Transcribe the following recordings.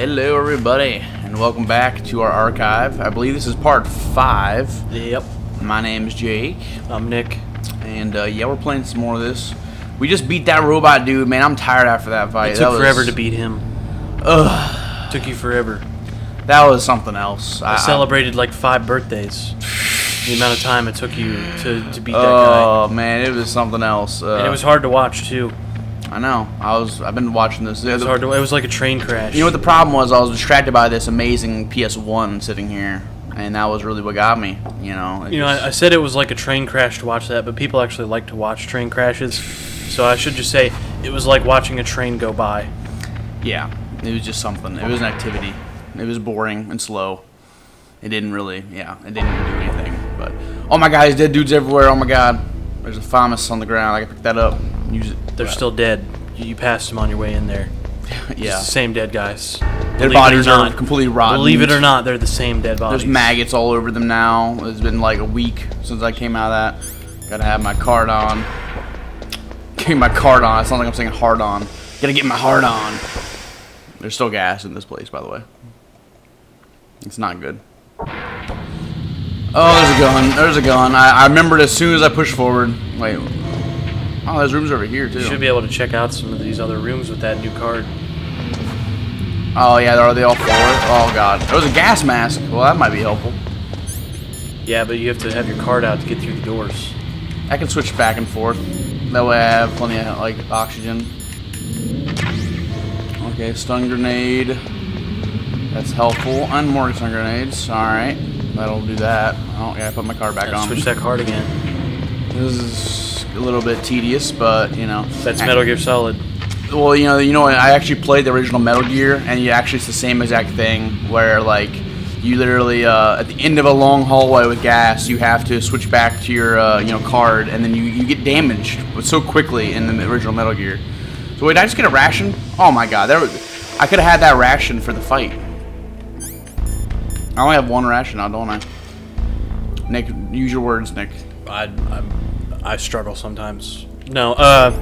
Hello, everybody, and welcome back to our archive. I believe this is part five. Yep. My name's Jake, I'm Nick. and uh, yeah, we're playing some more of this. We just beat that robot dude, man. I'm tired after that fight. It that took was, forever to beat him. Ugh, Took you forever. that was something else. I celebrated like five birthdays. The amount of time it took you to, to beat that guy. Oh man, it was something else. Uh. And it was hard to watch too. I know. I was. I've been watching this. It was hard to. It was like a train crash. You know what the problem was? I was distracted by this amazing PS1 sitting here, and that was really what got me. You know. You know, I, I said it was like a train crash to watch that, but people actually like to watch train crashes. So I should just say it was like watching a train go by. Yeah, it was just something. It was an activity. It was boring and slow. It didn't really, yeah, it didn't do anything. But oh my god, there's dead dudes everywhere. Oh my god, there's a FAMAS on the ground. I can pick that up. It. They're still dead. You, you passed them on your way in there. yeah. The same dead guys. Their Believe bodies are not. completely rotten. Believe it or not, they're the same dead bodies. There's maggots all over them now. It's been like a week since I came out of that. Gotta have my card on. Getting my card on. It sounds like I'm saying hard on. Gotta get my heart on. There's still gas in this place, by the way. It's not good. Oh, there's a gun. There's a gun. I, I remembered as soon as I pushed forward. Wait. Oh, there's rooms over here, too. You should be able to check out some of these other rooms with that new card. Oh, yeah, are they all four? Oh, God. There was a gas mask. Well, that might be helpful. Yeah, but you have to have your card out to get through the doors. I can switch back and forth. That way I have plenty of like oxygen. Okay, stun grenade. That's helpful. And more stun grenades. Alright. That'll do that. Oh yeah, I put my card back Gotta on. switch that card again. This is a little bit tedious, but you know. That's Metal Gear Solid. Well, you know, you know, I actually played the original Metal Gear, and you actually it's the same exact thing where like you literally uh, at the end of a long hallway with gas, you have to switch back to your uh, you know card, and then you, you get damaged so quickly in the original Metal Gear. So wait, did I just get a ration? Oh my god, there was, I could have had that ration for the fight. I only have one ration now, don't I? Nick, use your words, Nick. I, I'm, I struggle sometimes. No, uh,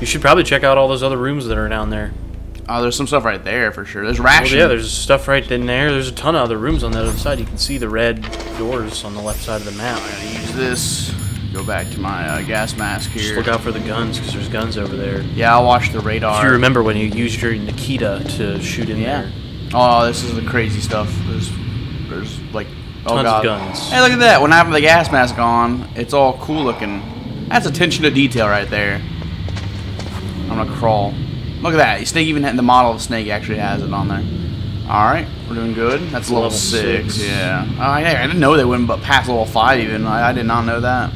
you should probably check out all those other rooms that are down there. Oh, there's some stuff right there for sure. There's Well, yeah, there's stuff right in there. There's a ton of other rooms on the other side. You can see the red doors on the left side of the map. I use this. Go back to my uh, gas mask Just here. look out for the guns because there's guns over there. Yeah, I'll watch the radar. If you remember when you used your Nikita to shoot in Yeah. there. Oh, this is the crazy stuff. There's, there's like, oh Tons of god. guns. Hey, look at that. When I have the gas mask on, it's all cool looking. That's attention to detail right there. I'm gonna crawl. Look at that. Snake even had the model of Snake actually has it on there. All right, we're doing good. That's level, Level six. six. Yeah. Oh, yeah. I didn't know they wouldn't but past level five even. I, I did not know that.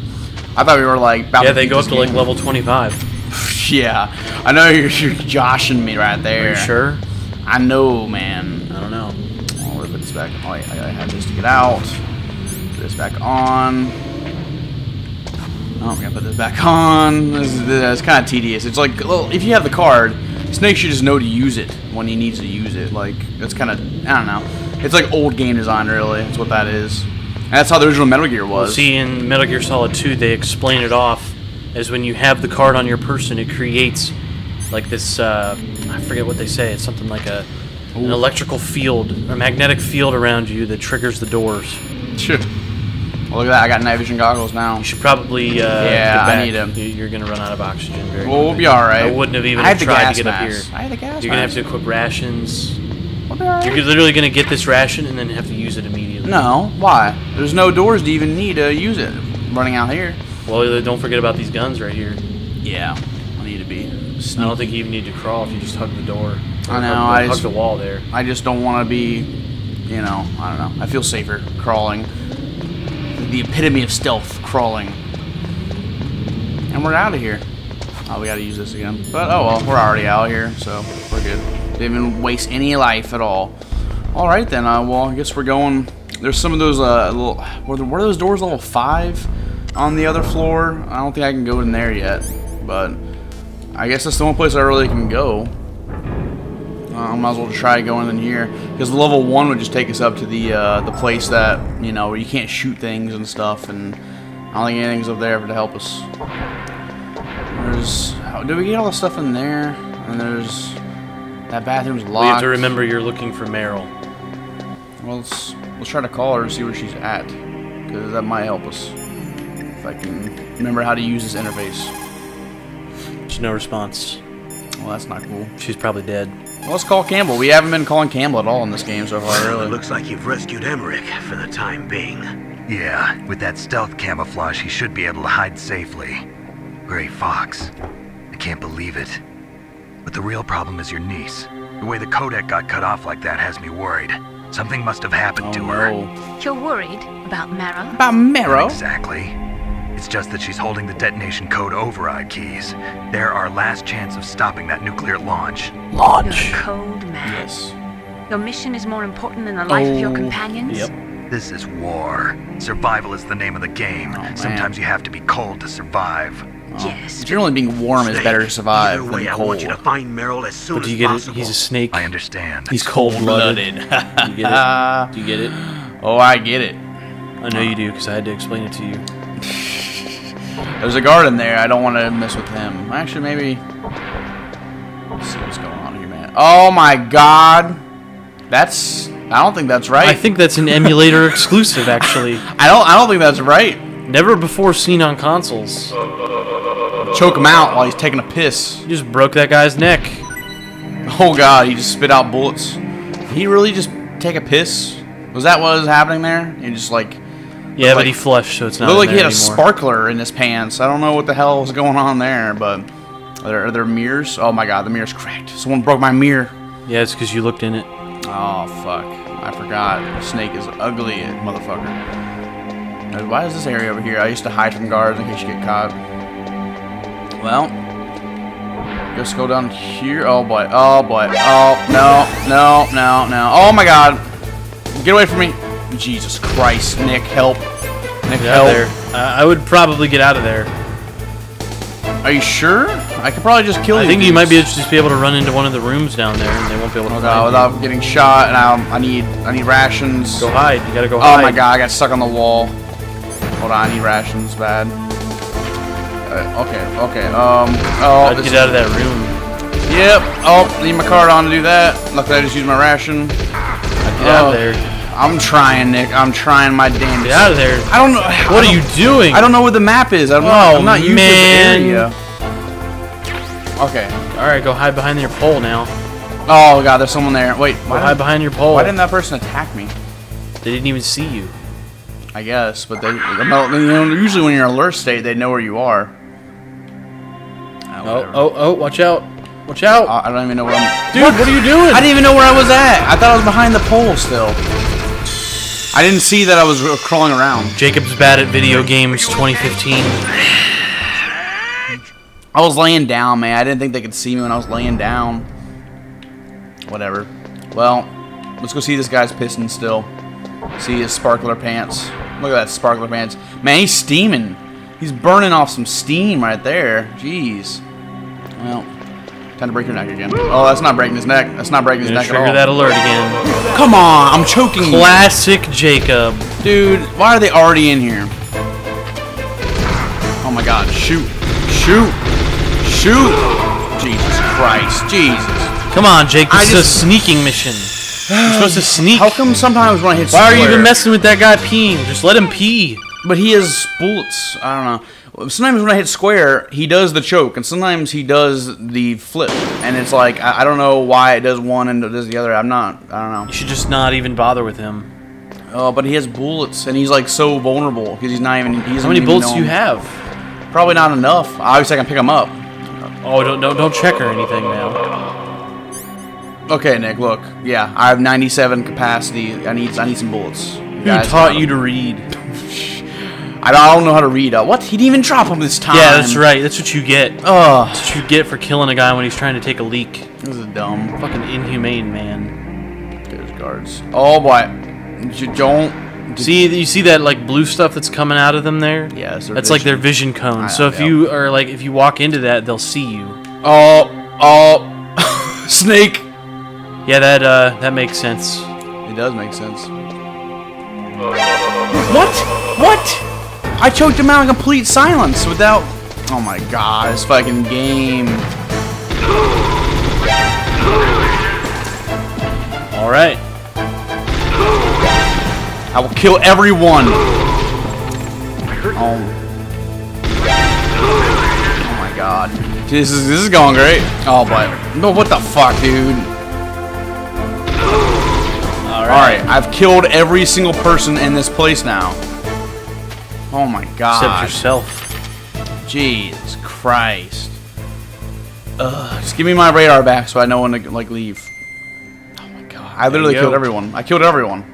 I thought we were like about Yeah, to they go up to like level 25. Yeah, I know you're, you're joshing me right there. Sure? I know, man. I don't know. Back. Oh, I, I have this to get out. Put this back on. Oh, I'm gonna put this back on. This is kind of tedious. It's like, well, if you have the card, Snake should just know to use it when he needs to use it. Like, it's kind of, I don't know. It's like old game design, really. That's what that is. And that's how the original Metal Gear was. See, in Metal Gear Solid 2, they explain it off as when you have the card on your person, it creates like this. Uh, I forget what they say. It's something like a an electrical field, a magnetic field around you that triggers the doors. Shit. Well, look at that. I got night vision goggles now. You should probably. Uh, Yeah, get I back. need 'em. You- You're gonna run out of oxygen very. Well, we'll be alright. I wouldn't have even I had the tried to get mask. up I here. had the gas You're gonna have to equip rations. We'll be. You're literally gonna get this ration and then have to use it immediately. No, why? There's no doors to even need to use it. running out here. Well, don't forget about these guns right here. Yeah, I need to be. I don't think you even need to crawl if you just hug the door. I know, Hug, I hug just- the wall there. I just don't want to be, you know, I don't know. I feel safer crawling. The epitome of stealth, crawling. And we're out of here. Oh, we gotta use this again. But, oh well, we're already out here, so we're good. Didn't even waste any life at all. Alright then, uh, well, I guess we're going... There's some of those, uh, little... Were, were those doors level 5 on the other floor? I don't think I can go in there yet, but... I guess that's the only place I really can go. Uh, I might as well try going in here because level one would just take us up to the uh, the place that you know where you can't shoot things and stuff, and I don't think anything's up there to help us. There's how do we get all the stuff in there? And there's That bathroom's locked. you have to remember you're looking for Meryl. Well, let's, let's try to call her and see where she's at. Because that might help us. If I can remember how to use this interface. There's no response. Well, that's not cool. She's probably dead. Well, let's call Campbell. We haven't been calling Campbell at all in this game so far, Well, it really. looks like you've rescued Emmerich for the time being. Yeah, with that stealth camouflage, he should be able to hide safely. Gray Fox. I can't believe it. But the real problem is your niece. The way the codec got cut off like that has me worried. Something must have happened Oh, to her. no. You're worried about Mara? About Not Mero? exactly. It's just that she's holding the detonation code override keys. They're our last chance of stopping that nuclear launch. You're Launch. a cold man. Yes. Your mission is more important than the life of your Oh, companions? Yep. This is war. Survival is the name of the game. Oh, man. Sometimes you have to be cold to survive. Yes. Generally, being warm is better to survive Either way, than I want you to find Meryl as soon But do you get it? He's a snake. I understand. He's cold-blooded. do you get it? Do you get it? oh, I get it. I know you do because I had to explain it to you. There's a guard in there. I don't want to mess with him. Actually, maybe. Let's see what's going on here, man. Oh my God, that's. I don't think that's right. I think that's an emulator exclusive, actually. I don't. I don't think that's right. Never before seen on consoles. Choke him out while he's taking a piss. You just broke that guy's neck. Oh God, he just spit out bullets. Did he really just take a piss? Was that what was happening there? He just like Yeah, Like- but he flushed, so it's not. looked like he had a sparkler in his pants. I don't know what the hell was going on there, but are there, are there mirrors? Oh my God, the mirror's cracked. Someone broke my mirror. Yeah, it's because you looked in it. Oh fuck! I forgot. Snake is ugly, motherfucker. Why is this area over here? I used to hide from guards in case you get caught. Well, just go down here. Oh boy! Oh boy! Oh no! No! No! No! Oh my God! Get away from me! Jesus Christ! Nick, help! Nick, Get help! out there. Uh, I would probably get out of there. Are you sure? I could probably just kill I you. I think you might be just be able to run into one of the rooms down there, and they won't be able to Oh God! you. Without getting shot, and I, I need I need rations. Go hide. You gotta go hide. Oh hide. my god, I got stuck on the wall. Hold on, I need rations bad. Uh, okay, okay, um, oh, I'd get out of that room. Yep, oh, need my card on to do that. Luckily I just used my ration. I'd get out Oh, of there. I'm trying, Nick, I'm trying my damnest. Get out of there. I don't know. What I are you doing? I don't know where the map is. I'm Oh, not, I'm not used man. to this area. Okay. All right, go hide behind your pole now. Oh god, there's someone there. Wait, why, hide behind your pole. why didn't that person attack me? They didn't even see you. I guess, but they, you know, usually when you're in alert state, they know where you are. Ah, Oh, oh, oh! Watch out! Watch out! I I don't even know where I'm. Dude, what are you doing? I didn't even know where I was at. I thought I was behind the pole still. I didn't see that I was crawling around. Jacob's bad at video games 2015. I was laying down, man. I didn't think they could see me when I was laying down. Whatever. Well, let's go see this guy's piston still. See his sparkler pants. Look at that sparkler pants. Man, he's steaming. He's burning off some steam right there. Jeez. Well, time to break your neck again. Oh, that's not breaking his neck. That's not breaking his neck at trigger all. that alert again. Come on, I'm choking you. Classic Jacob. Dude, why are they already in here? Oh my god, shoot. Shoot. Shoot. Jesus Christ. Jesus. Come on, Jake. This I is just- a sneaking mission. You're supposed to sneak. How come sometimes when I hit Why are you even messing with that guy peeing? Just let him pee. But he has bullets. I don't know. Sometimes when I hit square, he does the choke, and sometimes he does the flip. And it's like, I, I don't know why it does one and it does the other. I'm not, I don't know. You should just not even bother with him. Oh, but he has bullets, and he's like so vulnerable because he's not even. He How many bullets do you have? Probably not enough. Obviously, I can pick him up. Oh, don't don't, don't check or anything now. Okay, Nick. Look, yeah, I have 97 capacity. I need, I need some bullets. Who taught you to read? I don't, know how to read. Uh, what? He didn't even drop him this time. Yeah, that's right. That's what you get. That's what you get for killing a guy when he's trying to take a leak. this is dumb. Fucking inhumane, man. There's guards. Oh boy, you don't. See, you see that like blue stuff that's coming out of them there? Yeah, it's their That's like their vision. vision cone. I So if yeah. you are like, if you walk into that, they'll see you. Oh, oh, snake. Yeah, that uh, that makes sense. It does make sense. What? What? I choked him out in complete silence without. Oh my god, this fucking game. All right. I will kill everyone. Oh. Oh my god. This is this is going great. Oh, but no, what the fuck, dude? All All right, I've killed every single person in this place now. Oh my god. Except yourself. Jesus Christ. Ugh, just give me my radar back so I know when to like leave. Oh my god. I literally killed go. everyone. I killed everyone.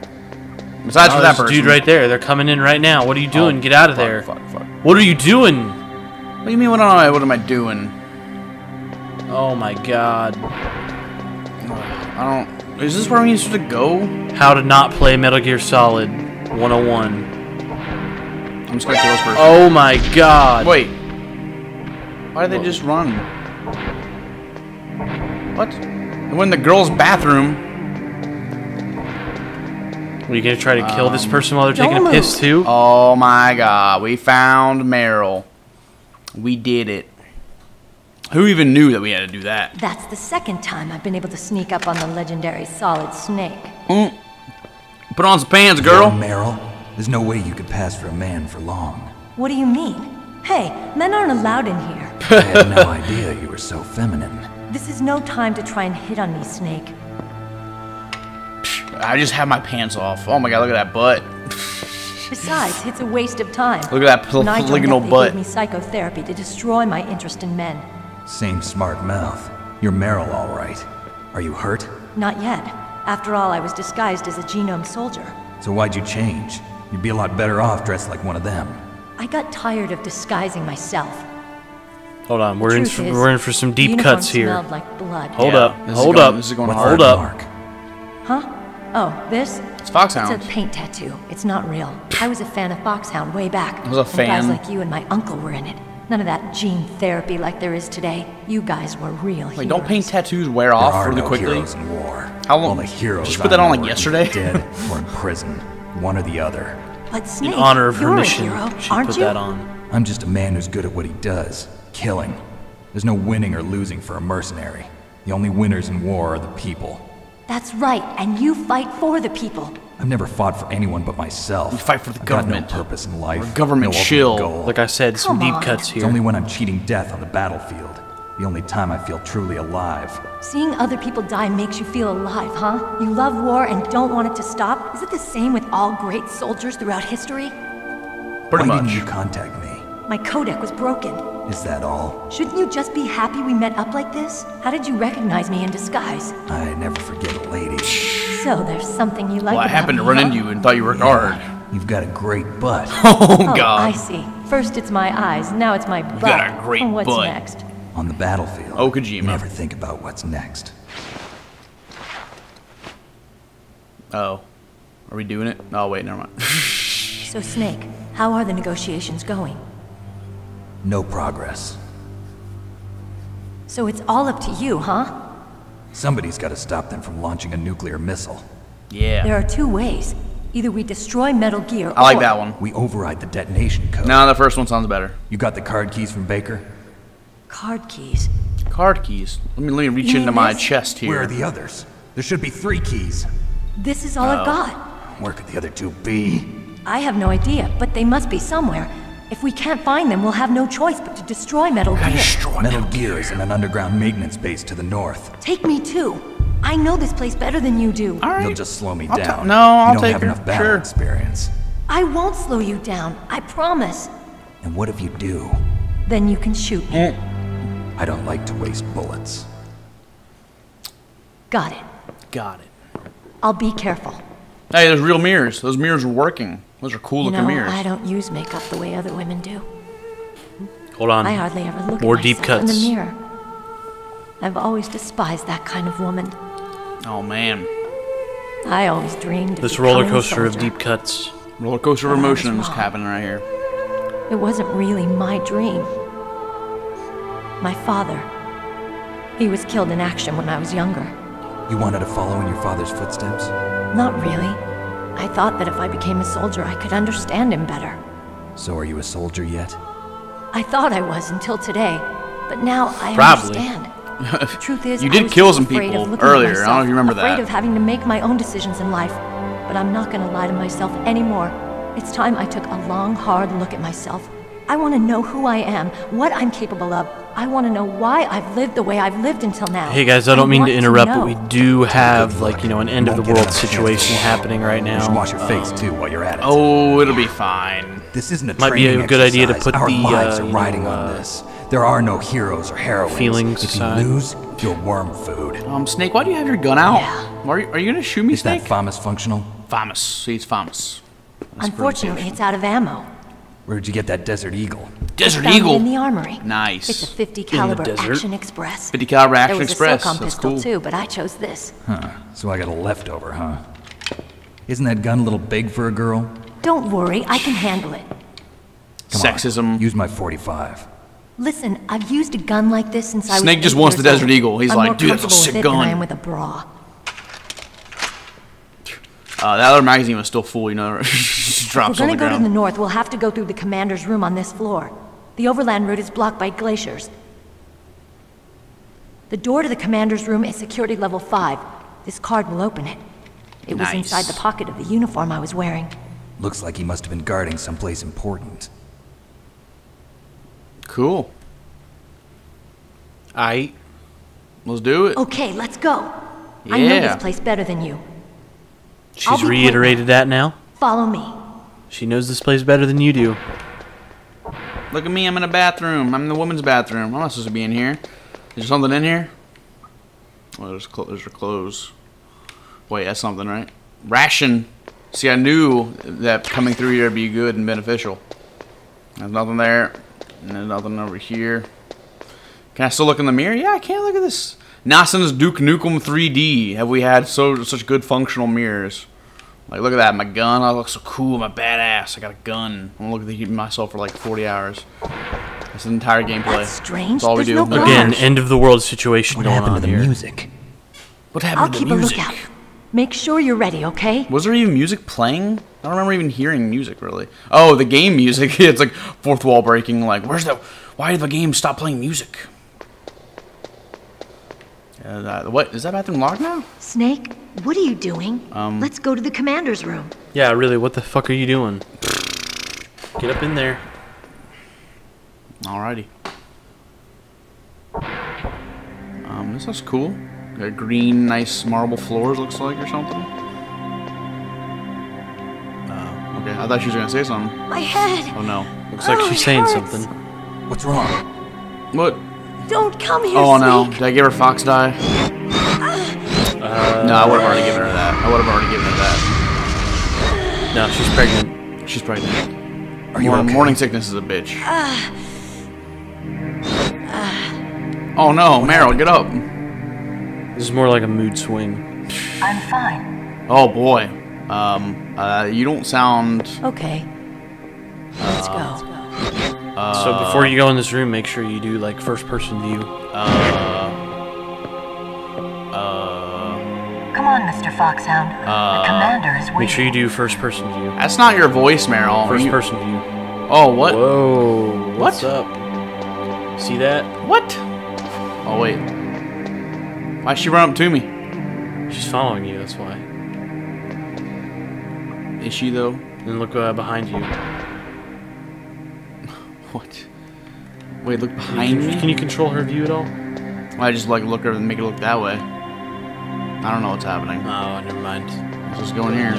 Besides Oh, for that person. dude right there. They're coming in right now. What are you doing? Oh, Get out of fuck, there. Fuck, fuck. What are you doing? What do you mean what am I what am I doing? Oh my god. I don't is this where I'm supposed to go? How to not play Metal Gear Solid 101. I'm just gonna kill this person. Oh my god. Wait. Why did they just run? What? They went in the girls' bathroom. Are you gonna try to kill this um, person while they're Don't taking a piss too? Oh my god, we found Meryl. We did it. Who even knew that we had to do that? That's the second time I've been able to sneak up on the legendary Solid Snake. Mm. Put on some pants, Girl, girl. Meryl, there's no way you could pass for a man for long. What do you mean? Hey, men aren't allowed in here. I had no idea you were so feminine. This is no time to try and hit on me, Snake. I just have my pants off. Oh my god, look at that butt. Besides, it's a waste of time. Look at that When I joined polygonal up, they butt. gave me psychotherapy to destroy my interest in men. Same smart mouth. You're Meryl, all right. Are you hurt? Not yet. After all, I was disguised as a genome soldier. So why'd you change? You'd be a lot better off dressed like one of them. I got tired of disguising myself. Hold on, we're in for, is, we're in for some deep cuts here. Smelled like blood. Hold Yeah, up, this is hold going- up, this is going hard. hold up. mark? Huh? Oh, this? It's Foxhound. It's a paint tattoo. It's not real. I was a fan of Foxhound way back. I was a And guys like you and my uncle were in it. None of that gene therapy like there is today. You guys were real Wait, don't paint tattoos wear There off are really no quickly? heroes in war. How long- All the heroes Did you put that on, like, are either yesterday? dead or in prison. One or the other. But Snake, In honor of her you're mission, a hero, she aren't put you? that on. I'm just a man who's good at what he does killing. There's no winning or losing for a mercenary. The only winners in war are the people. That's right, and you fight for the people. I've never fought for anyone but myself. You fight for the I've government. Got no purpose in life. We're government no ultimate shill. Goal. Like I said, some Come deep on. cuts it's here. only when I'm cheating death on the battlefield. The only time I feel truly alive. Seeing other people die makes you feel alive, huh? You love war and don't want it to stop? Is it the same with all great soldiers throughout history? Pretty Why much. didn't you contact me? My codec was broken. Is that all? Shouldn't you just be happy we met up like this? How did you recognize me in disguise? I never forget a lady. So there's something you like Well, I about happened to run huh? into you and thought you were a guard. You've got a great butt. Oh, Oh, god. I see. First it's my eyes, now it's my butt. You got a great What's butt. next? On the battlefield, Oh, Kojima. you never think about what's next. Oh. Are we doing it? Oh, wait, never mind. So Snake, how are the negotiations going? No progress. So it's all up to you, huh? Somebody's got to stop them from launching a nuclear missile. yeah. There are two ways. Either we destroy Metal Gear I like that one. We override the detonation code. No, the first one sounds better. You got the card keys from Baker? Card keys. Card keys. Let me, let me reach You into my this? chest here. Where are the others? There should be three keys. This is all Oh. I've got. Where could the other two be? I have no idea, but they must be somewhere. If we can't find them, we'll have no choice but to destroy Metal Gear. Destroy Metal Gear is in an underground maintenance base to the north. Take me too. I know this place better than you do. All right. You'll just slow me I'll down. no, I'll you don't take have her. enough battle Sure. experience. I won't slow you down. I promise. And what if you do? Then you can shoot me. Eh. I don't like to waste bullets. Got it. Got it. I'll be careful. Hey, there's real mirrors. Those mirrors are working. Those are cool You looking know, mirrors. I don't use makeup the way other women do. Hold on. I hardly ever look More at deep myself in the mirror. I've always despised that kind of woman. Oh man. I always dreamed of This roller becoming a coaster of deep cuts. Roller coaster of But I was emotions happening right here. It wasn't really my dream. My father. He was killed in action when I was younger. You wanted to follow in your father's footsteps? Not really. I thought that if I became a soldier, I could understand him better. So are you a soldier yet? I thought I was until today, but now I Probably. understand. The truth is, You I did was kill some people of looking at earlier. I don't know if you remember afraid that. of having to make my own decisions in life. But I'm not gonna lie to myself anymore. It's time I took a long, hard look at myself. I want to know who I am, what I'm capable of. I want to know why I've lived the way I've lived until now. Hey guys, I don't mean to interrupt, but we do have like you know an end of the world another chance to situation happening right You should now. wash your face too while you're at it. Oh, it'll be fine. This isn't a Might be a training good idea to exercise. put Our the, lives uh, are you riding know, on uh, this. There are no heroes or heroines. feelings If aside. you lose, you're worm food. Um, Snake, why do you have your gun out? Yeah. Are you, are you gonna shoot me, Is that Snake? FAMAS functional? Famus. See, it's Famus. That's Unfortunately, it's out of ammo. Where'd you get that Desert Eagle? Desert Found it Eagle. in the armory. Nice. It's a 50 caliber. Action Express. 50 caliber Action there was Express. A SOCOM That's pistol cool. too, but I chose this. Huh. So I got a leftover, huh? Isn't that gun a little big for a girl? Don't worry, I can handle it. Come on, Sexism. use my 45. Listen, I've used a gun like this since I was Snake just wants the Desert. Eagle. He's I'm like, "Dude, that's a comfortable sick with it than I'm with a bra. Uh, that other magazine was still full, you know. it just If drops we're gonna the go to the north, we'll have to go through the commander's room on this floor. The overland route is blocked by glaciers. The door to the commander's room is security level 5. This card will open it. It was inside the pocket of the uniform I was wearing. Looks like he must have been guarding someplace important. Cool. I Let's do it. Okay, let's go. I know this place better than you. I'll she's reiterated that now. Follow me. She knows this place better than you do. Look at me, I'm in a bathroom. I'm in the women's bathroom. I'm not supposed to be in here. Is there something in here? Oh, there's, cl- there's her clothes. Wait, that's something, right? Ration. See, I knew that coming through here would be good and beneficial. There's nothing there. And there's nothing over here. Can I still look in the mirror? Yeah, I can't Look at this. Nassen's Duke Nukem 3D. Have we had so such good functional mirrors? Like, look at that. My gun. Oh, I look so cool. My badass. I got a gun. I'm gonna look at the, myself for like 40 hours. That's the entire gameplay. That's strange. That's all we There's do. no guard. Again, Gosh. end of the world situation What going happened on to the here. music? What happened I'll happened to keep a lookout. Make sure you're ready, okay? Was there even music playing? I don't remember even hearing music really. Oh, the game music. it's like fourth wall breaking. Like, where's the? Why did the game stop playing music? Uh, that- what is that bathroom locked now? Snake, what are you doing? Um, Let's go to the commander's room. Yeah, really, what the fuck are you doing? Get up in there. Alrighty. Um, this looks cool. Got green, nice marble floors. Looks like or something. Uh, okay, I thought she was gonna say something. My head! Oh no. Looks like Oh, she's saying hurts. something. What's wrong? What? Don't come here, Oh no. Did I give her fox die? Uh, No, I would have already given her that. I would have already given her that. No, she's pregnant. She's pregnant. Are you Morning, okay? morning sickness is a bitch. oh no, Meryl, get up. This is more like a mood swing. I'm fine. Oh boy. Um, uh, you don't sound. Okay. Let's Uh, so before you go in this room, make sure you do like first person view. Uh, Come on, Mr. Foxhound. the commander is waiting. Make sure you do first person view. that's not your voice, Meryl. First You- person view. Oh, what? Whoa, what's What? up? See that? What? Oh wait. Why'd she run up to me? She's following you, that's why. Is she though? And look uh, behind you. What? Wait, look behind me. Can you control her view at all? I just like look her and make it look that way. I don't know what's happening. Oh, never mind. Let's just go in here.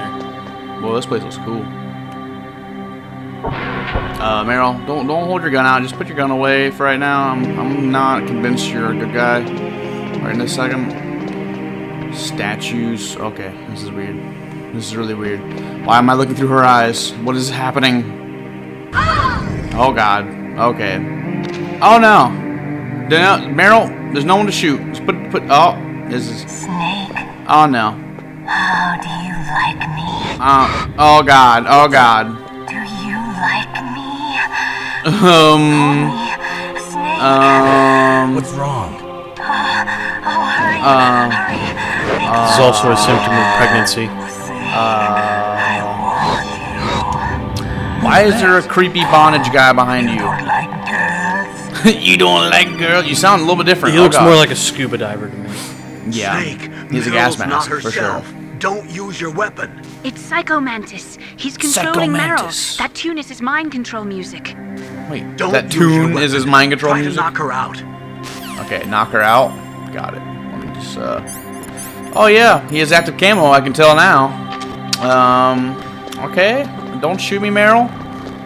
Well, this place looks cool. Uh, Meryl, don't don't hold your gun out. Just put your gun away for right now. I'm I'm not convinced you're a good guy. Right in a second. Statues. Okay, this is weird. This is really weird. Why am I looking through her eyes? What is happening? Oh God. Okay. Oh no. No, Meryl, there's no one to shoot. Just put put. Oh, this is. Snake, Oh no. how do you like me? Uh, oh God. Oh God. Do you like me? Um. Snake, Um. What's wrong? oh, hurry, Uh, hurry. This is also a symptom of pregnancy. Why is there a creepy bondage guy behind you? Like girls. you don't like girls. You sound a little bit different. He Oh, looks God. more like a scuba diver to me. yeah. Snake, He's a gas not mask for sure. herself. Don't use your weapon. It's Psycho Mantis. He's controlling Meryl. That tune is his mind control music. Wait, Don't that use your tune weapon. is his mind control Try music. to knock her out. Okay, knock her out. Got it. Let me just. uh... Oh yeah, he has active camo. I can tell now. Um. Okay. Don't shoot me, Meryl.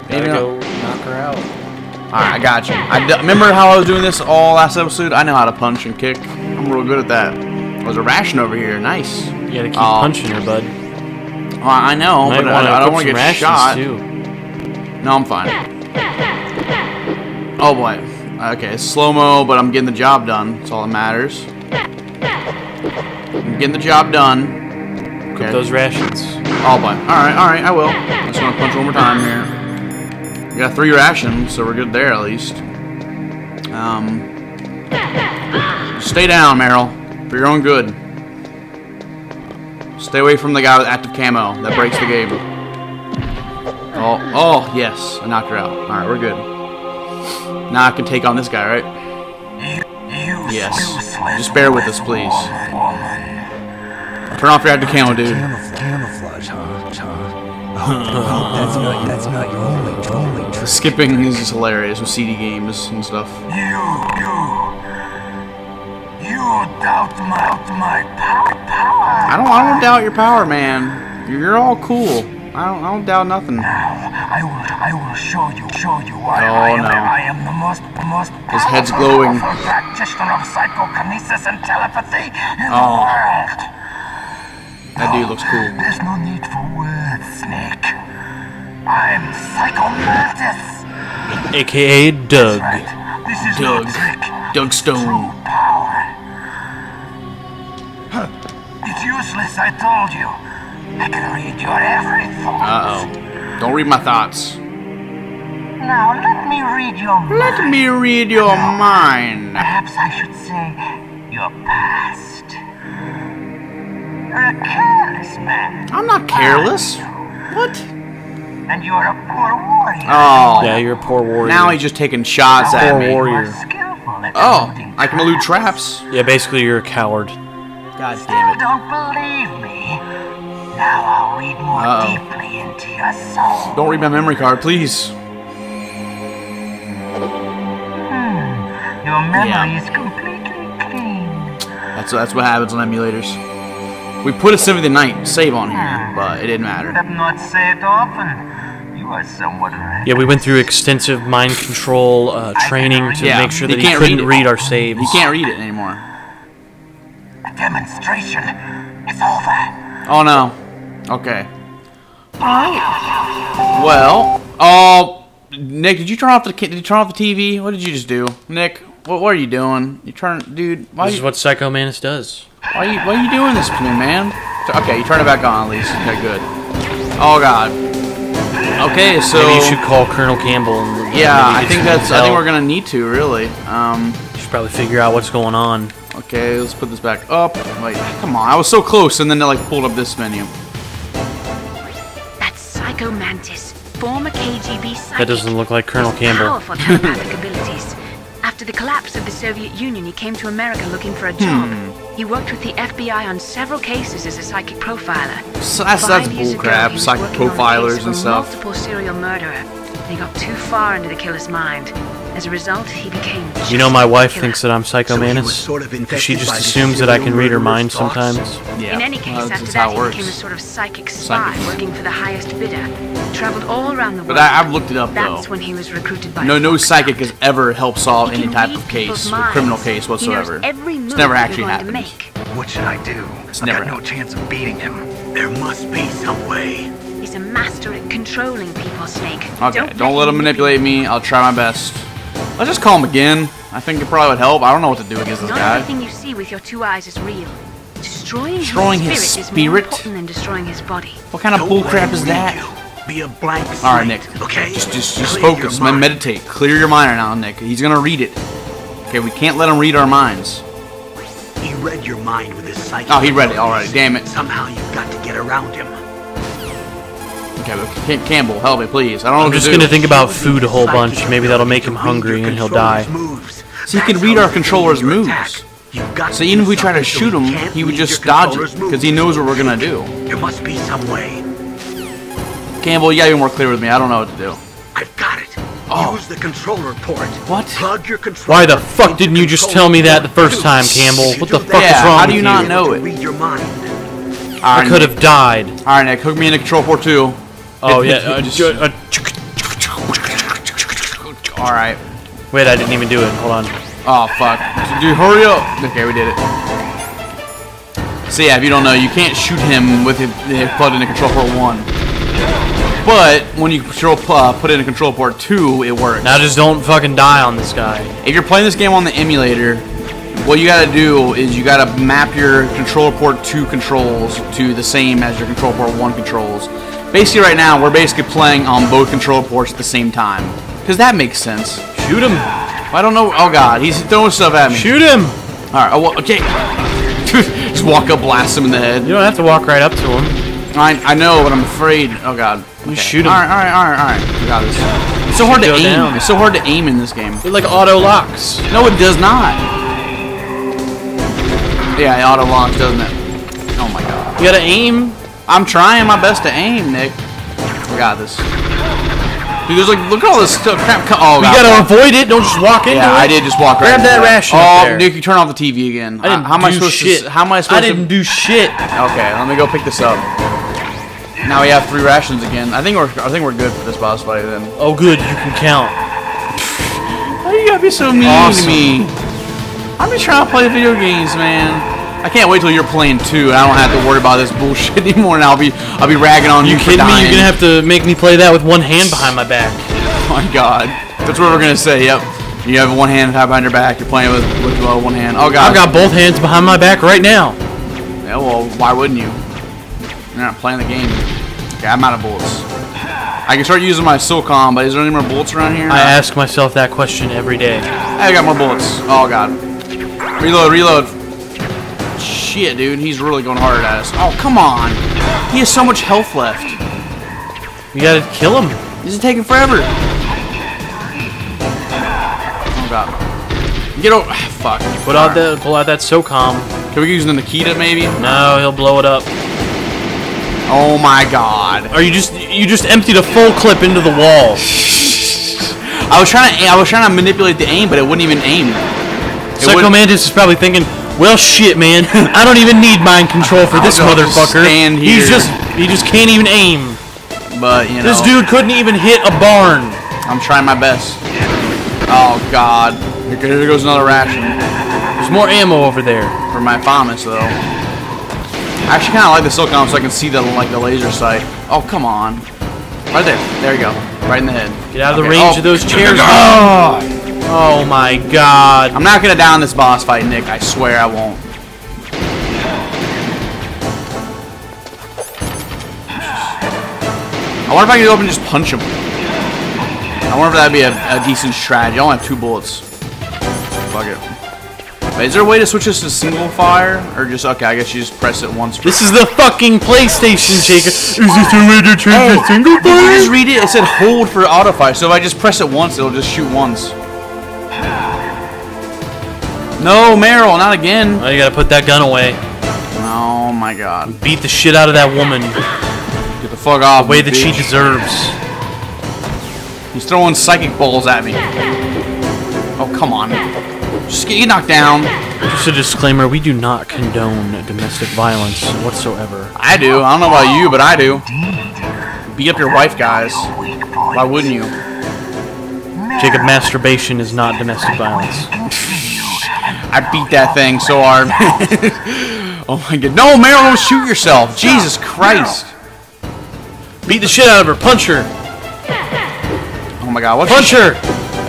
Gotta Maybe go knock her out. Alright, I got you. I d- remember how I was doing this all last episode. I know how to punch and kick. I'm real good at that. There's a ration over here. Nice. You gotta keep Oh. punching her, bud. Oh, I know, but I, I don't want to get shot. too. No, I'm fine. Oh boy. Okay, slow mo, but I'm getting the job done. That's all that matters. I'm getting the job done. Cook those rations. Oh boy. Alright, alright, I will. I'm just gonna punch one more time here. We got three rations, so we're good there at least. Um Stay down, Meryl. For your own good. Stay away from the guy with active camo. That breaks the game. Oh, oh, yes. I knocked her out. Alright, we're good. Now I can take on this guy, right? Yes. Just bear with us, please. Turn off your active camo, dude. Camouflage, huh? Huh? that's not that's not your only only trick. Skipping is just hilarious with CD games and stuff. You you you doubt my my power. I don't I don't doubt your power, man. You're, you're all cool. I don't I don't doubt nothing. I will I will show you show you why Oh, I am no. I am the most most His head's powerful glowing. practitioner of psychokinesis and telepathy in Oh. the world. That dude looks cool. There's no need for words, Snake. I'm Psycho Mantis. AKA Doug. Right. This is Doug. no trick. Doug Stone. power. Huh. It's useless, I told you. I can read your every thought. Uh oh. Don't read my thoughts. Now let me read your mind. Let me read your mind. Perhaps I should say your past. You're a careless man, I'm not careless. What? and you're a poor warrior. Oh. Yeah, you're a poor warrior. Now he's just taking shots at Poor me. warrior. You're skillful at Oh, I can elude traps. Yeah, basically you're a coward. God damn it. don't believe me. Now I'll read more Uh-oh. deeply into your soul. Don't read my memory card, please. Hmm, your memory Yeah. is completely clean. That's that's what happens on emulators. We put a Symphony of the Night save on here, but it didn't You matter. have not saved often. You are somewhat. Yeah, we went through extensive mind control uh, training to Yeah, make sure that he can't couldn't read read our saves. You can't read it anymore. A demonstration is over. Oh no. Okay. Well, oh, Nick, did you turn off the did you turn off the TV? What did you just do, Nick? What, what are you doing? You turn, dude. Why This you, is what Psycho Mantis does. why you why you doing this to me, man? Okay, you turn it back on at least. Okay, good. Oh God. Okay, so Maybe you should call Colonel Campbell. And yeah, I think some that's. I think we're gonna need to really. Um. You should probably figure out what's going on. Okay, let's put this back up. Wait, come on. I was so close, and then it like pulled up this menu. That's Psycho Mantis, former KGB psychic. That doesn't look like Colonel With Campbell. Powerful telepathic abilities. After the collapse of the Soviet Union, he came to America looking for a job. Hmm. He worked with the FBI on several cases as a psychic profiler. So that's that's Five years ago, bullcrap. Psychic working on a case profilers and stuff. Multiple serial murderer. And he got too far into the killer's mind. As a result, he became. You know, my wife killer. thinks that I'm Psycho So he was Mantis. sort of 'cause infected she just assumes that I can read her mind thoughts? sometimes. Yeah. In any case, well, after that, he became a sort of psychic spy, Psychic. working for the highest bidder. Traveled all around the But world. I, I've looked it up though. That's when he was recruited by. No, no psychic has ever helped solve He any type of case or criminal minds. case He knows whatsoever. every move It's never actually you're to happened. make. What should I do? It's I've never got no chance of beating him. There must be some way. He's a master at controlling people, Snake. Okay, don't, let him manipulate me. I'll try my best. Let's just call him again. I think it probably would help. I don't know what to do against this Not guy. everything you see with your two eyes is real. Destroying, Destroying his his spirit, is more spirit? important than destroying his body. What kind of Don't bullcrap is that? you. Be a blank. All right, Nick. Okay. Just, just, just Clear your focus. mind. Meditate. Clear your mind right now, Nick. He's gonna read it. Okay, we can't let him read our minds. He read your mind with his psychic. Oh, he read it abilities. already. Damn it. Somehow you've got to get around him. Okay, but Cam- Campbell, help me, please. I don't know I'm what just to gonna think about food a whole bunch. Maybe that'll make him hungry and he'll die. Moves. So he can read our controller's moves. got So even if we try to shoot him, he would just dodge it because he knows what we're gonna do. There must be some way. Campbell, you gotta be more clear with me. I don't know what to do. I've got it. Oh. Use the controller port. What? Plug your controller Why the fuck didn't you just tell me that the first time, Campbell? What the fuck Yeah, is wrong with you? how do with you you? not know it? Read your mind. I could have died. All right, Nick, hook me into control port two. Oh yeah. if- uh, just- uh, All right. wait, I didn't even do it. Hold on. Oh fuck. Dude, hurry up. Okay, we did it. So yeah, if you don't know, you can't shoot him with it plugged into control port one. But when you control uh, put it in control port two, it works. Now just don't fucking die on this guy. If you're playing this game on the emulator, what you gotta do is you gotta map your controller port 2 controls to the same as your control port 1 controls. Basically right now, we're basically playing on both control ports at the same time. Because that makes sense. Shoot him. I don't know. Oh god, he's throwing stuff at me. Shoot him. Alright, oh, well, okay. Just walk up, blast him in the head. You don't have to walk right up to him. I, I know, but I'm afraid. Oh god. You shoot him. Alright, alright, alright, alright. We got this. It's so hard to aim. down. It's so hard to aim in this game. It like auto locks. No, it does not. Yeah, it auto locks, doesn't it? Oh my god. You gotta aim. I'm trying my best to aim, Nick. We got this. Dude, there's like, look at all this stuff. Crap. Oh, You gotta avoid it. Don't just walk into Yeah, it. I did just walk right Grab into that ration Oh, up there. Nick, you turn off the TV again. I didn't how am I supposed shit. to? How am I supposed I didn't to? do shit. Okay, let me go pick this up. Now we have three rations again. I think we're I think we're good for this boss fight then. Oh, good. You can count. Why you gotta be so mean Awesome. to me? I'm just trying to play video games, man. I can't wait till you're playing two, I don't have to worry about this bullshit anymore. And I'll be I'll be ragging on you. You kidding me? You're gonna have to make me play that with one hand behind my back. Oh my god, that's what we're gonna say. Yep. You have one hand behind your back. You're playing with with uh, one hand. Oh god. I've got both hands behind my back right now. Yeah, well, why wouldn't you? You're not playing the game. Okay, I'm out of bullets. I can start using my SOCOM, but is there any more bullets around here? I ask myself that question every day. I got more bullets. Oh god. Reload, reload. Shit, dude, he's really going hard at us. Oh, come on. He has so much health left. You gotta kill him. This is taking forever. Oh god. Get over. Fuck. Put out the pull out that SOCOM. Can we use the Nikita maybe? No, he'll blow it up. Oh my god. Are you just you just emptied a full clip into the wall. I was trying to I was trying to manipulate the aim, but it wouldn't even aim. Psycho Mantis is probably thinking, well shit man, I don't even need mind control for this motherfucker. stand He's here." just he just can't even aim. But you know, This dude couldn't even hit a barn. I'm trying my best. Oh God, here goes another ration There's more ammo over there. for my FAMAS though. I actually kind of like the SOCOM so I can see the like the laser sight. Oh come on, right there. There you go, right in the head. Get out of the range oh. of those chairs. Oh! Oh my god. I'm not gonna down this boss fight, Nick. I swear I won't. I wonder if I can go up and just punch him. I wonder if that'd be a, a decent strategy. I only have two bullets. Fuck it. Wait, is there a way to switch this to single fire? Or just, okay, I guess you just press it once. This is the fucking PlayStation shaker. Is this a way to change Hey, the oh, single Did you just read it? It said hold for auto fire. So if I just press it once, it'll just shoot once. No, Meryl, not again. Oh, you gotta put that gun away. Oh my god. Beat the shit out of that woman Get the fuck off. the way that she deserves. He's throwing psychic balls at me. Oh, come on. Just get you knocked down. Just a disclaimer: we do not condone domestic violence whatsoever. I do. I don't know about you, but I do. Beat up your wife, guys. Why wouldn't you? Jacob, masturbation is not domestic violence. I beat that thing so hard. oh my god. No, Meryl, don't shoot yourself. Jesus Christ. Beat the shit out of her. Punch her. Oh my god. What Punch her.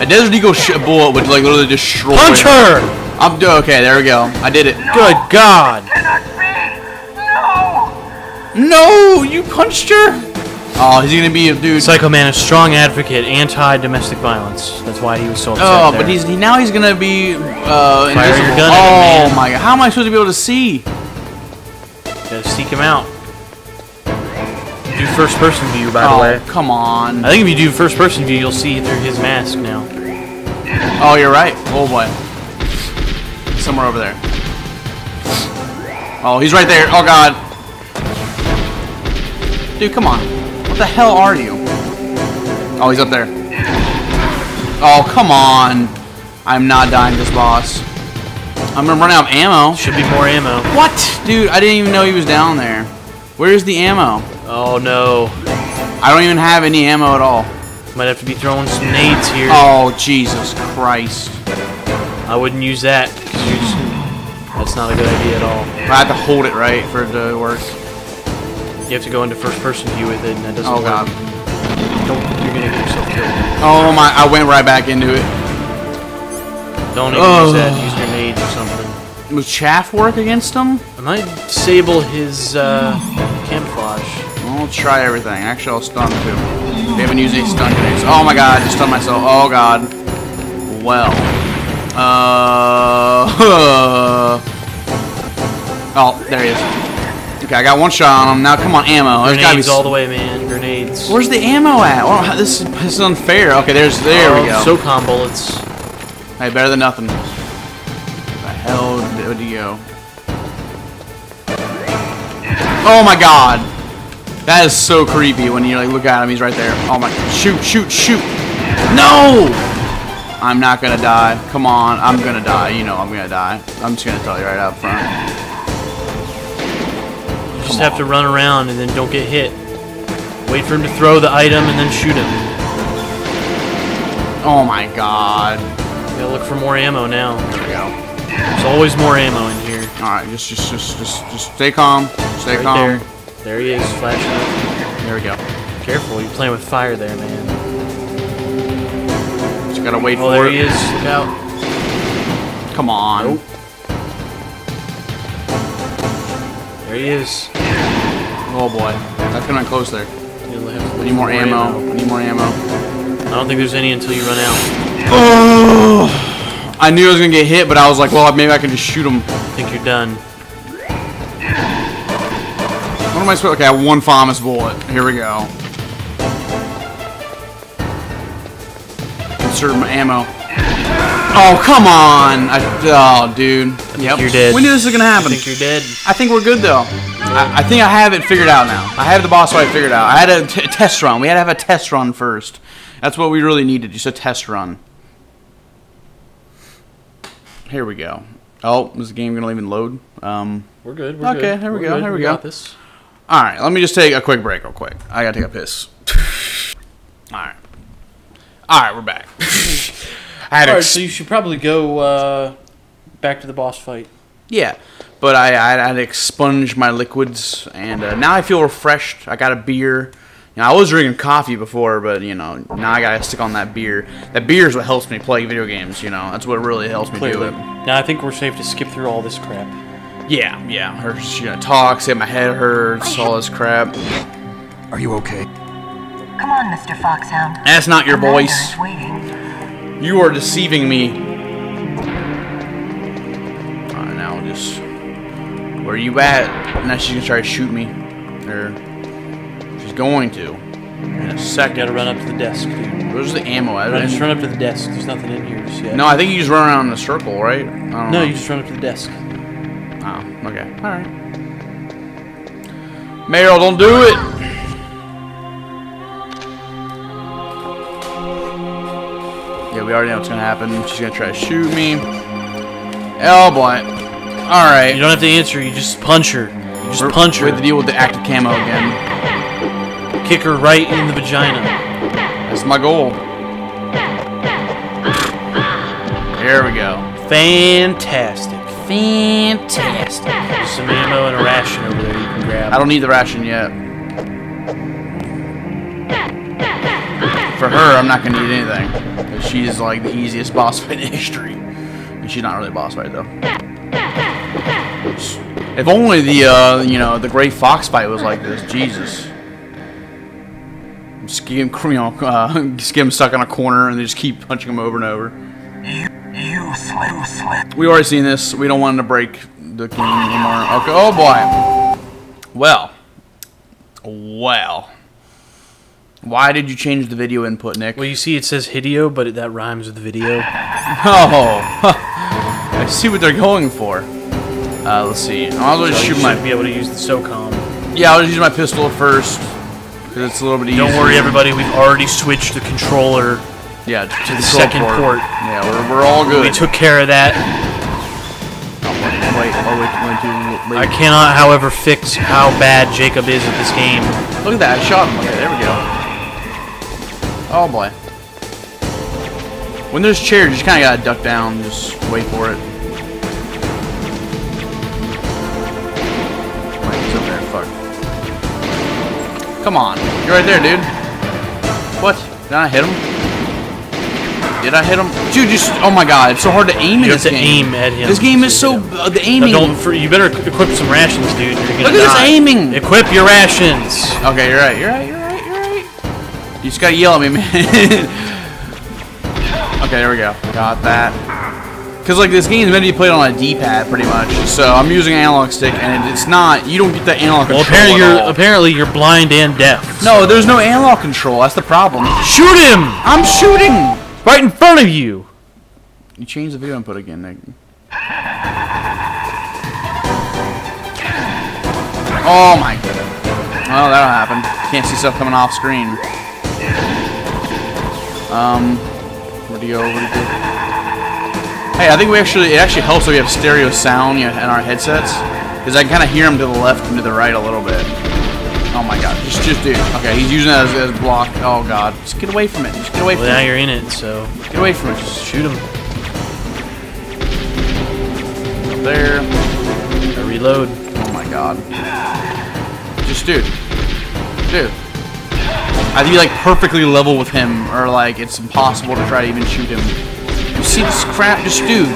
A Desert Eagle sh- bullet would like literally destroy. Punch her. I'm okay. There we go. I did it. Good God. No. No, you punched her. Oh, he's gonna be a dude. Psycho Man, a strong advocate, anti-domestic violence. That's why he was so upset. Oh, there. but he's he, now he's gonna be uh, Fire your invisible. gun at him, oh man. my god! How am I supposed to be able to see? gotta seek him out. Do first person view, by oh, the way. come on. I think if you do first person view, you'll see through his mask now. Oh, you're right. Oh boy. Somewhere over there. Oh, he's right there. Oh god. Dude, come on. What the hell are you? Oh, he's up there. Oh, come on. I'm not dying this boss. I'm gonna run out of ammo. Should be more ammo. What? Dude, I didn't even know he was down there. Where's the ammo? Oh no. I don't even have any ammo at all. Might have to be throwing some nades here. Oh, Jesus Christ. I wouldn't use that. 'cause you're just- that's not a good idea at all. I have to hold it right for it to work. You have to go into first person view with it, and that doesn't Oh, work. God. Don't, you're gonna get yourself killed. Oh my, I went right back into it. Don't even Oh. use that. Use grenades or something. Does chaff work against him? I might disable his uh, camouflage. I'll try everything. Actually, I'll stun too. We haven't used any stun grenades. Oh my god, I just stunned myself. Oh god. Well. Uh. oh, there he is. Okay, I got one shot on him. Now, come on, ammo. There's gotta be Grenades all the way, man. Grenades. Where's the ammo at? Well, this, is, this is unfair. Okay, there's there oh, we go. SOCOM bullets. Hey, better than nothing. The hell did you go? Oh my god! That is so creepy when you like look at him. He's right there. Oh my! Shoot! Shoot! Shoot! No! I'm not gonna die. Come on! I'm gonna die. You know I'm gonna die. I'm just gonna tell you right up front. You just have to run around and then don't get hit. Wait for him to throw the item and then shoot him. Oh my god! Gotta look for more ammo now. There we go. There's always more ammo in here. All right, just just just just just stay calm. Stay Right calm. there. There he is, flashing up. There we go. Careful, you're playing with fire there, man. Just gotta wait Oh, for there it. he is. Look out. Come on. Nope. There he is. Oh boy, that's gonna close there. You'll have to I need more ammo. I need more ammo. I don't think there's any until you run out. Oh! I knew I was gonna get hit, but I was like, well, maybe I can just shoot him. I think you're done. What am I supposed? Okay, I have one FAMAS bullet. Here we go. Insert my ammo. Oh come on! I, oh, dude. Yep. You're dead. We knew this was gonna happen? I think you're dead. I think we're good though. I, I think I have it figured out now. I have the boss fight figured out. I had a t- test run. We had to have a test run first. That's what we really needed, just a test run. Here we go. Oh, is the game gonna even load? Um, We're good. We're Okay, good. here we We're go, good. here we go. got this. all right, let me just take a quick break, real quick. I gotta take a piss. all right, all right, we're back. I had All right, so you should probably go uh, back to the boss fight. Yeah, but I, I had to expunge my liquids, and uh, now I feel refreshed. I got a beer. You know, I was drinking coffee before, but you know, now I gotta stick on that beer. That beer is what helps me play video games. You know, that's what really helps me do it. Now I think we're safe to skip through all this crap. Yeah, yeah. Her, she gonna talk, say my head hurts, all this crap. Are you okay? Come on, Mr. Foxhound. That's not your Amanda voice. You are deceiving me. Alright, now just. Where are you at? Now she's gonna try to shoot me. Or. She's going to. In a You second. gotta run up to the desk, dude. Where's the ammo at? Run, just run up to the desk. There's nothing in here just yet. No, I think you just run around in a circle, right? I don't No, know. you just run up to the desk. Oh, okay. Alright. Meryl, don't do it! Yeah, we already know what's gonna happen. She's gonna try to shoot me. Oh boy. Alright. You don't have to answer. You just punch her. You just We're- punch We have her. to deal with the active camo again. Kick her right in the vagina. That's my goal. There we go. Fantastic. Fantastic. There's some ammo and a ration over there you can grab. I don't need the ration yet. For her, I'm not gonna need anything. She's like the easiest boss fight in history. And she's not really a boss fight though. If only the uh, you know the Gray Fox fight was like this. Jesus. Him, you know, uh, him stuck in a corner and they just keep punching him over and over. You slip, you slip. We already seen this. We don't want to break the king anymore. Okay. Oh boy. Well, Well. Why did you change the video input, Nick? Well, you see, it says Hideo, but it, that rhymes with video. Oh, I see what they're going for. Uh, let's see. I'll just So you shoot my. be able to use the SOCOM. Yeah, I'll just use my pistol at first because it's a little bit easier. Don't worry, everybody. We've already switched the controller. Yeah, to the second port. Yeah, we're, we're all good. We took care of that. Wait, oh wait, wait, too I cannot, however, fix how bad Jacob is at this game. Look at that! I shot him. Okay, there we go. Oh boy. When there's chairs, you just kind of gotta duck down, and just wait for it. Come on, you're right there, dude. What? Did I hit him? Did I hit him? Dude, just oh my god, it's so hard to aim in You this have to game. aim at him. This game is so uh, the aiming. don't. For, you better equip some rations, dude. Look at this aiming. Equip your rations. Okay, you're right. You're right. You're right. You're right. You just gotta yell at me, man. okay, there we go. Got that. Cause like this game is meant to be played on a D-pad, pretty much. So I'm using an analog stick, and it's not. You don't get the analog Well, control apparently you're apparently you're blind and deaf. No, there's no analog control. That's the problem. Shoot him I'm shooting. right in front of you. You changed the video input again, Nick. Oh my. Well, that'll happen. Can't see stuff coming off screen. Um, where'd he go? Where'd he go? Hey, I think we actually, it actually helps that we have stereo sound in our headsets. Because I can kind of hear him to the left and to the right a little bit. Oh my god, just, just dude. Okay, he's using that as, as block. Oh god, just get away from it. Just get away Well, from now it. you're in it, so Get away from it. Just shoot him. up there. I reload. Oh my god. Just dude. Dude. I have to be like perfectly level with him, or like it's impossible to try to even shoot him. You see this crap? Just dude.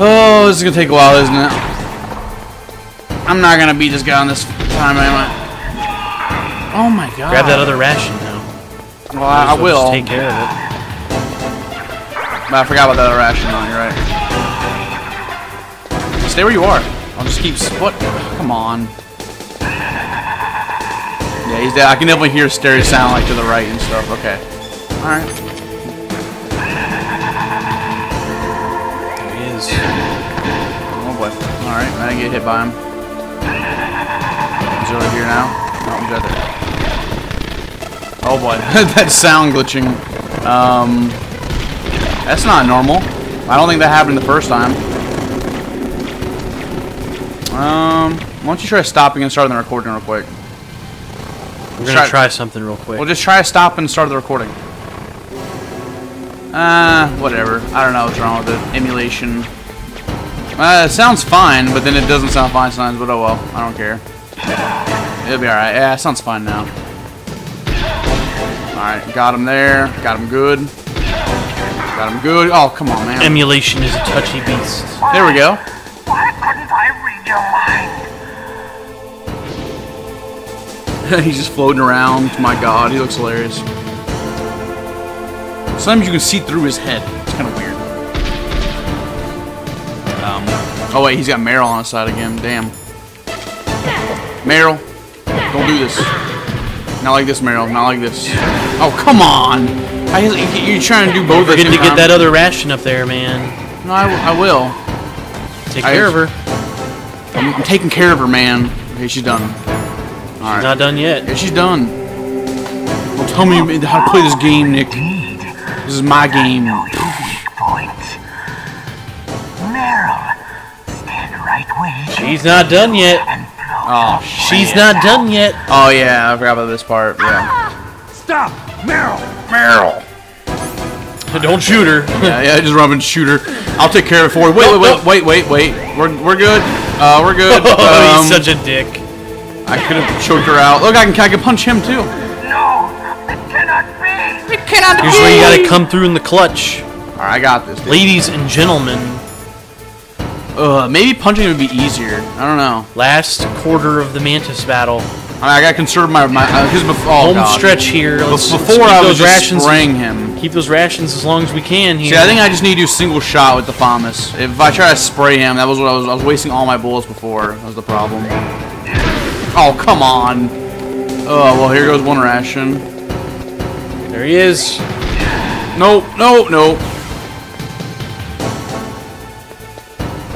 Oh, this is gonna take a while, isn't it? I'm not gonna beat this guy on this time, am I? Oh my god. Grab that other ration now. Well, I, I will. Just take care of it. But I forgot about that other ration on, you're right. Stay where you are. I'll just keep. What? Come on. Yeah, he's dead. I can definitely hear stereo sound like to the right and stuff. Okay. Alright. Alright, I didn't get hit by him. He's over here now. No, he's right there. Oh boy. that sound glitching. Um. That's not normal. I don't think that happened the first time. Um, why don't you try stopping and starting the recording real quick? We're gonna Try- try something real quick. Well, just try to stop and start the recording. Uh, whatever. I don't know what's wrong with it. Emulation. Uh, it sounds fine, but then it doesn't sound fine sometimes, but oh well. I don't care. It'll be alright. Yeah, it sounds fine now. Alright, got him there. Got him good. Got him good. Oh, come on, man. Emulation is a touchy beast. there we go. Why couldn't I read your mind? He's just floating around. My god, he looks hilarious. Sometimes you can see through his head. It's kind of weird. Oh wait, he's got Meryl on his side again. Damn. Meryl, don't do this. Not like this, Meryl. Not like this. Oh, come on. I, you're trying to do both at the same to get that other ration up there, man. No, I, I will. Take I- care of her. I'm, I'm taking care of her, man. Okay, she's done. All right. Not done yet. Yeah, she's done. Don't tell me how to play this game, Nick. This is my game. She's not done yet. Oh, She's not done yet. oh yeah, I forgot about this part. Yeah. Stop! Meryl! Meryl. Don't shoot her. Yeah, yeah, just run and shoot her. I'll take care of it for you. Wait, wait, wait, wait, wait, wait. We're we're good. Uh, we're good. Oh, Um, he's such a dick. I could have choked her out. Look, I can I can punch him too. No! It cannot be! It cannot Here's where you gotta come through in the clutch. All right, I got this. Dude. Ladies and gentlemen, Uh, maybe punching would be easier. I don't know. last quarter of the Mantis battle. I, I gotta conserve my my. Uh, his oh, Home God. stretch here. Let's, Before I was rations. spraying him. Keep those rations as long as we can here. See, I think I just need to do a single shot with the FAMAS. If I try to spray him, that was what I was. I was wasting all my bullets before. That was the problem. Oh, come on. Oh, well, here goes one ration. There he is. Nope, nope, nope.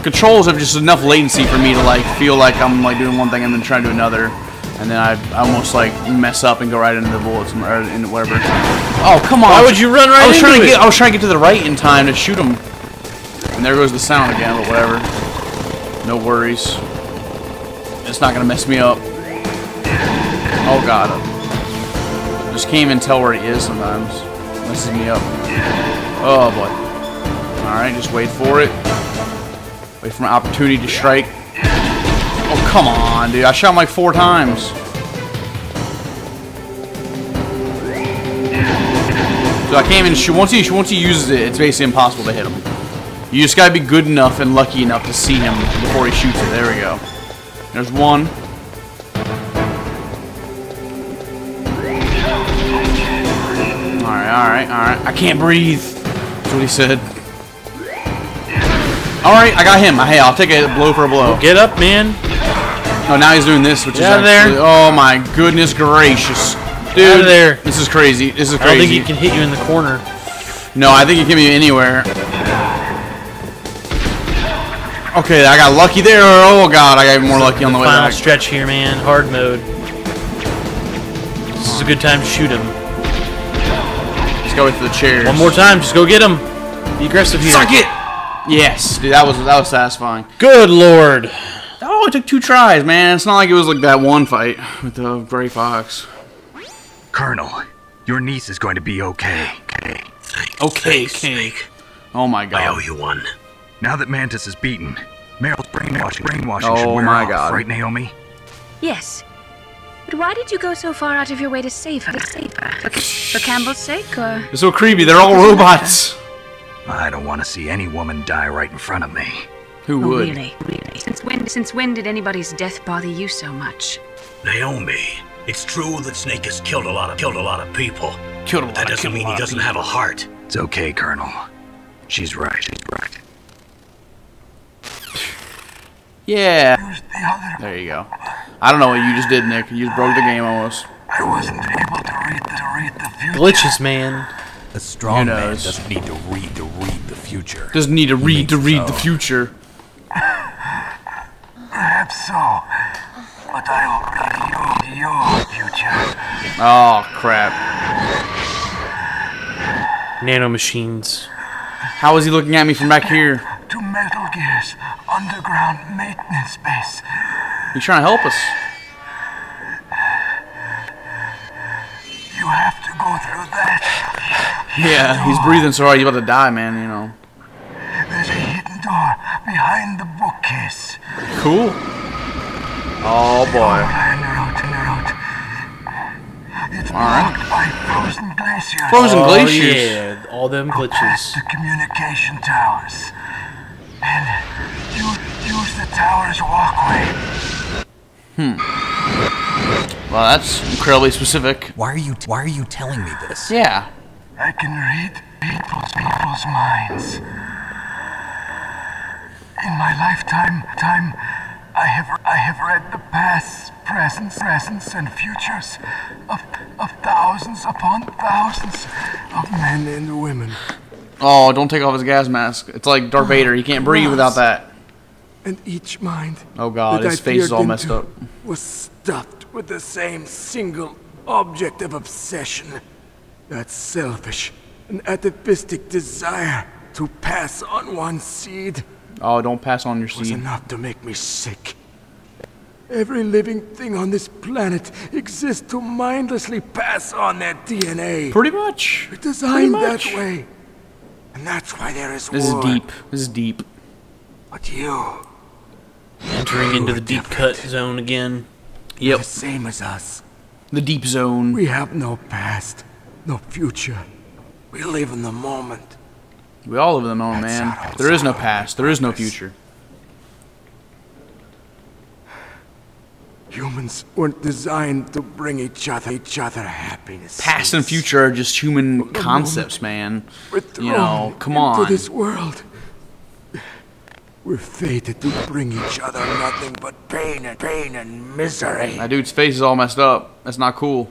Controls have just enough latency for me to like feel like I'm like doing one thing and then trying to do another, and then I almost like mess up and go right into the bullets or into whatever. Oh come on! Why would you run right I was trying into to it? get I was trying to get to the right in time to shoot him, and there goes the sound again. But whatever, no worries. It's not gonna mess me up. Oh god, just can't even tell where he is sometimes. Messes me up. Oh boy. All right, just wait for it. Wait for my opportunity to strike. Oh, come on, dude. I shot him like four times. So I can't even shoot. Once he, once he uses it, it's basically impossible to hit him. You just gotta be good enough and lucky enough to see him before he shoots it. There we go. There's one. Alright, alright, alright. I can't breathe. That's what he said. Alright, I got him. Hey, I'll take a blow for a blow. Get up, man. Oh, now he's doing this, which is out of there. oh my goodness gracious. Dude, out of there. this is crazy. This is crazy. I don't think he can hit you in the corner. No, I think he can hit be anywhere. Okay, I got lucky there. Oh god, I got even more lucky on the way Final back. stretch here, man. Hard mode. This is a good time to shoot him. Let's go into the chairs. One more time. Just go get him. Be aggressive here. Suck it! Yes, dude, that was that was satisfying. Good lord. Oh, it took two tries, man. It's not like it was like that one fight with the gray fox. Colonel, your niece is going to be okay. Okay. Okay, okay. Oh my god. I owe you one. Now that Mantis is beaten, Meryl's brainwashing, brainwashing Oh should wear my off, God. right, Naomi? Yes. But why did you go so far out of your way to save her? Save her? For, for Campbell's sake, or It's so creepy. They're all robots. I don't want to see any woman die right in front of me. Who Oh, would? really, really? Since when? Since when did anybody's death bother you so much? Naomi, it's true that Snake has killed a lot of killed a lot of people. Killed a lot. That doesn't killed a mean lot he doesn't have a heart. It's okay, Colonel. She's right. She's right. Yeah. Who's the other? There you go. I don't know what you just did, Nick. You just broke the game almost. I wasn't able to read the, read the future. Glitches, man. A strong man doesn't need to read to read the future. Doesn't need to He read to read his the future. Perhaps so. But I will read your, your future. Oh crap. Nanomachines. How is he looking at me from back here? To Metal Gear's underground maintenance base. He's trying to help us. You have to go through that. Yeah, he's breathing so hard he's about to die, man. You know. There's a hidden door behind the bookcase. Cool. Oh boy. And the road, and the road. It's Alright. blocked by frozen glaciers. Frozen oh, glaciers. yeah. All them Past glitches. the communication towers. And you use the tower's walkway. Hmm. Well, that's incredibly specific. Why are you why are you telling me this? Yeah. I can read people's people's minds. In my lifetime, time, I have I have read the past, presents, presents, and futures of of thousands upon thousands of men and women. Oh, don't take off his gas mask. It's like Darth oh, Vader. He can't breathe without that. And each mind Oh god, his I face is all messed up. Was stuffed with the same single object of obsession. That selfish and atavistic desire to pass on one seed Oh, don't pass on your seed. was seed. enough to make me sick. Every living thing on this planet exists to mindlessly pass on their DNA. Pretty much. We're designed that way. And that's why there is This is deep. This is deep. But you, Entering into the deep cut zone again. Yep. the same as us. The deep zone. We have no past, no future. We live in the moment. We all live in the moment, That's man. There is no past. There is no future. Humans weren't designed to bring each other each other happiness. Past and future are just human concepts, man. You know, come into on. this world. We're fated to bring each other nothing but pain and pain and misery. That dude's face is all messed up. That's not cool.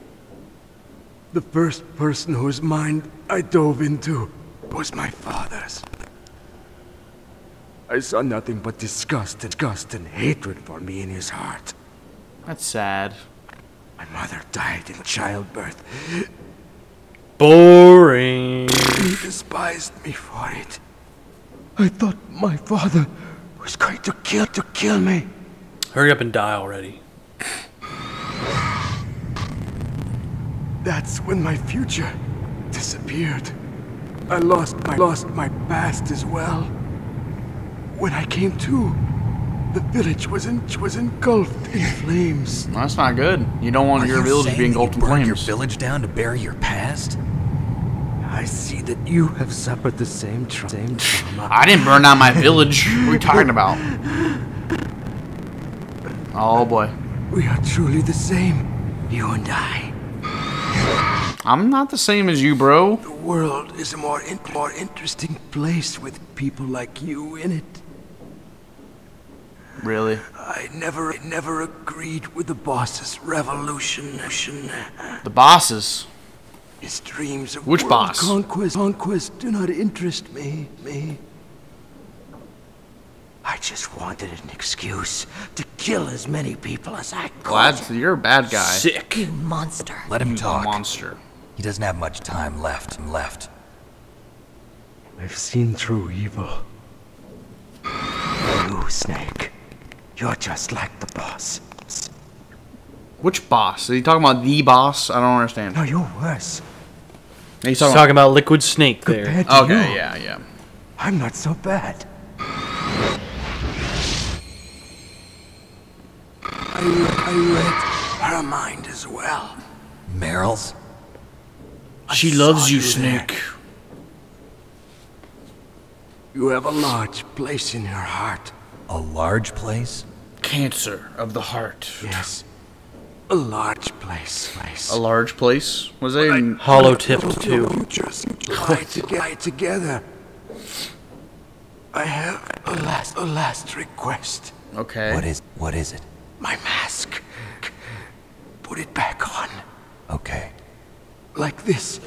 The first person whose mind I dove into was my father's. I saw nothing but disgust, disgust and hatred for me in his heart. That's sad. My mother died in childbirth. Boring. He despised me for it. I thought my father was going to kill to kill me. Hurry up and die already. That's when my future disappeared. I lost my lost my past as well. When I came to, the village was in, was engulfed in flames. That's not good. You don't want Are your you village to be engulfed you in burned your village down to bury your past? I see that you have suffered the same tra- same trauma. I didn't burn down my village. What are you talking about? Oh boy. We are truly the same, you and I. I'm not the same as you, bro. The world is a more in- more interesting place with people like you in it. Really? I never never agreed with the boss's revolution. The bosses. His dreams of Which boss? conquest conquest do not interest me. Me. I just wanted an excuse to kill as many people as I could. Glad you're a bad guy. Sick. You monster. Let him He's a talk. monster. He doesn't have much time left. Left. I've seen through evil. You, Snake. You're just like the boss. Which boss? Are you talking about the boss? I don't understand. No, you're worse. He's He's talking, talking about Liquid Snake there. Compared to Okay, you, yeah, yeah. I'm not so bad. I, I read her mind as well. Meryl's? She saw loves you, you. Snake. You have a large place in your heart. A large place? Cancer of the heart. Yes. A large place. place. A large place? Was it? in- Hollow tipped too. futures lie together. together. I have a last, a last request. Okay. What is what is it? My mask. Put it back on. Okay. Like this.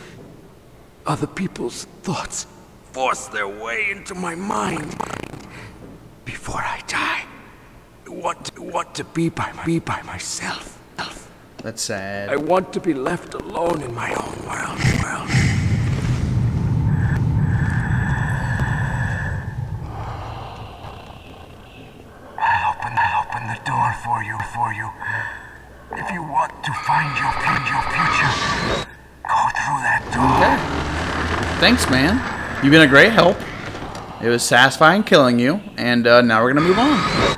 Other people's thoughts force their way into my mind. Before I die, want to, want to be by my, be by myself. That's sad. I want to be left alone in my own world. world. I'll open, I'll open the door for you, for you. If you want to find your, find your future, go through that door. Thanks, man. You've been a great help. It was satisfying killing you, and uh, now we're gonna move on.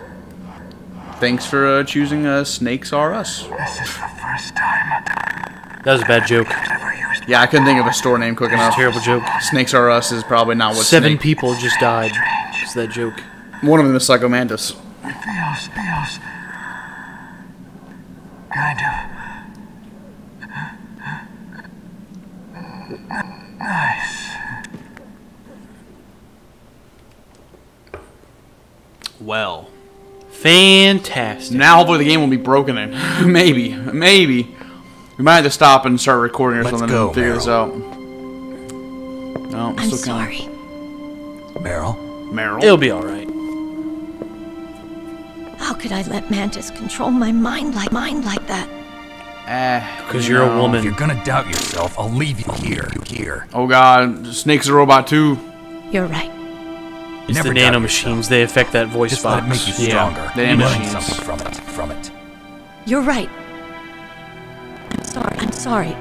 Thanks for uh, choosing uh, Snakes R Us. This is the first time That was a bad joke. I've ever used Yeah, I couldn't think of a store name quick enough. Terrible joke. Snakes R Us is probably not what Seven Snake- people just died. It's that joke. One of them is Psycho Mantis. It feels, feels kind of nice. Well, Fantastic. now hopefully the game will be broken in. maybe, maybe. We might have to stop and start recording or Let's something go, and figure this Meryl. out. No, I'm still sorry. Meryl? Kinda... Meryl. It'll be alright. How could I let Mantis control my mind like mind like that? Eh, Because you you're a know. If woman. you're gonna doubt yourself, I'll leave you here. Here. Oh god, Snake's a robot too. You're right. It's Never the doubt nanomachines. They affect that voice Just box. let it make you Yeah. stronger. the You learn nanomachines. something from it. From it. You're right. I'm sorry. I'm sorry.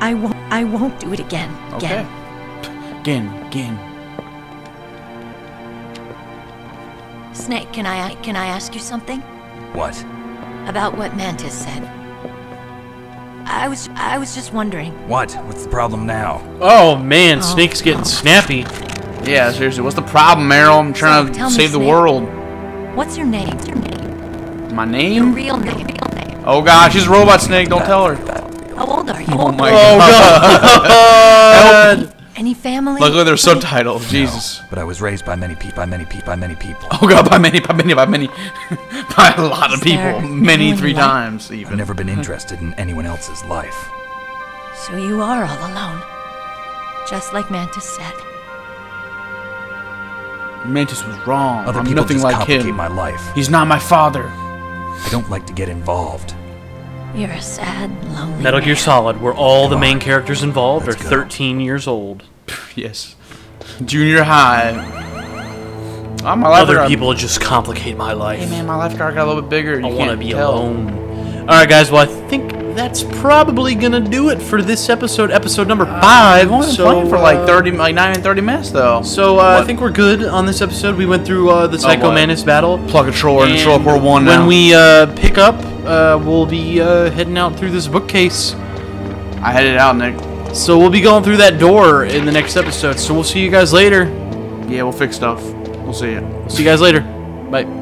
I won't. I won't do it again. Okay. Again. Again, again. Snake, can I can I ask you something What? about what Mantis said? I was I was just wondering. What? What's the problem now? Oh man, oh. Snake's getting snappy. Yeah, seriously, what's the problem, Meryl? I'm trying So, to tell me, save the Snake. world. What's your name? What's your name? My Your name? real name. Real name. Oh god, she's a robot snake, don't tell her. How old are you? Oh my Oh god. god! Any family? Luckily, there's subtitles. Jesus. But I was raised by many people, by many people, by many people. Oh god, by many, by many, by many, by a lot of Is there people. Many, three you like? times I've even. never been interested in anyone else's life. So you are all alone. Just like Mantis said. Mantis was wrong. Other I'm people nothing just like complicate him. my life. He's not my father. I don't like to get involved. You're a sad, lonely Metal Gear man. Solid, where all the main on. characters involved Let's are go. 13 years old. Yes. Junior high. Oh, my Other lifeguard- people just complicate my life. Hey man, my lifeguard got a little bit bigger. You I want to be tell. alone. All right, guys. Well, I think that's probably gonna do it for this episode, episode number five. Been so, playing for like uh, 30, like nine and 30 minutes though. So uh, I think we're good on this episode. We went through uh, the Psycho what? Mantis battle. Plug controller and And show up for one When now. we uh, pick up, uh, we'll be uh, heading out through this bookcase. I headed out, Nick. So we'll be going through that door in the next episode. So we'll see you guys later. Yeah, we'll fix stuff. We'll see you. See you guys later. Bye.